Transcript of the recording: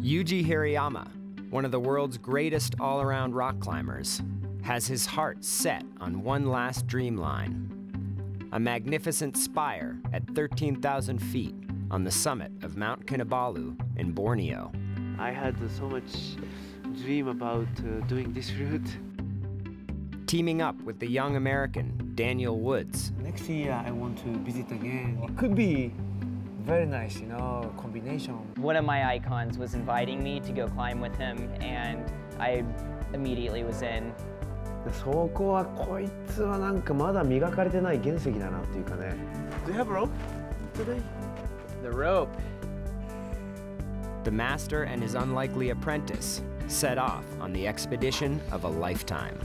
Yuji Hirayama, one of the world's greatest all around rock climbers, has his heart set on one last dream line a magnificent spire at 13,000 feet on the summit of Mount Kinabalu in Borneo. I had so much dream about uh, doing this route. Teaming up with the young American Daniel Woods, Next year I want to visit again. It could be very nice, you know, combination. One of my icons was inviting me to go climb with him, and I immediately was in. でそこはこいつはなんかまだ磨かれてない原石だなっていうかね Do you have rope today? The rope. the master and his unlikely apprentice set off on the expedition of a lifetime.